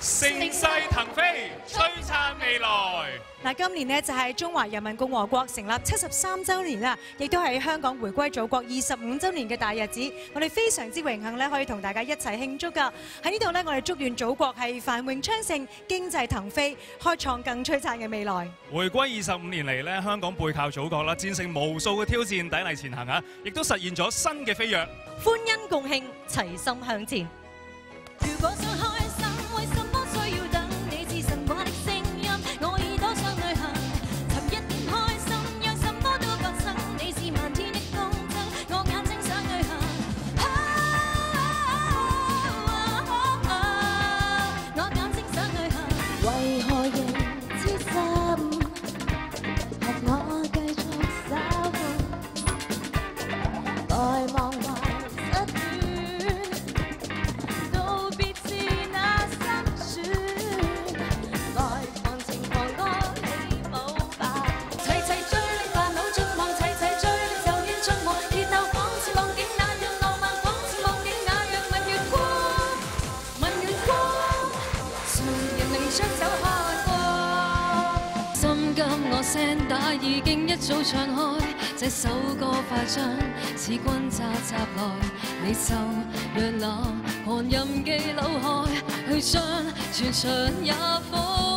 盛世騰飛，璀璨未來。嗱，今年呢就係中華人民共和國成立七十三週年啦，亦都係香港回歸祖國二十五週年嘅大日子。我哋非常之榮幸咧，可以同大家一齊慶祝噶。喺呢度呢，我哋祝願祖國係繁榮昌盛、經濟騰飛，開創更璀璨嘅未來。回歸二十五年嚟咧，香港背靠祖國啦，戰勝無數嘅挑戰，砥礪前行啊！亦都實現咗新嘅飛躍。歡欣共慶，齊心向前。如果想開为。何我声打已经一早唱开，这首歌快将似轰炸袭来，你就让那寒任记脑海，去将全场也火。